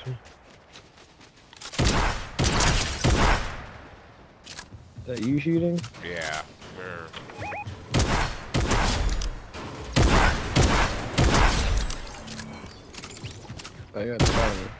attention. Is that you shooting? Yeah. I oh, got spotted.